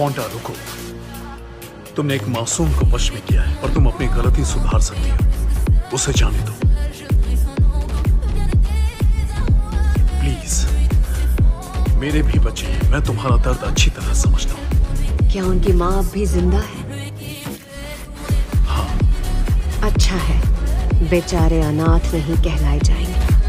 वांटा रुको। तुमने एक मासूम को वश में किया है और तुम अपनी गलती सुधार सकती हो। उसे जाने दो। प्लीज़ मेरे भी बच्चे हैं। मैं तुम्हारा दर्द अच्छी तरह समझता हूँ। क्या उनकी माँ अब भी ज़िंदा है। हाँ। अच्छा है। बेचारे अनाथ नहीं कहलाए जाएँगे।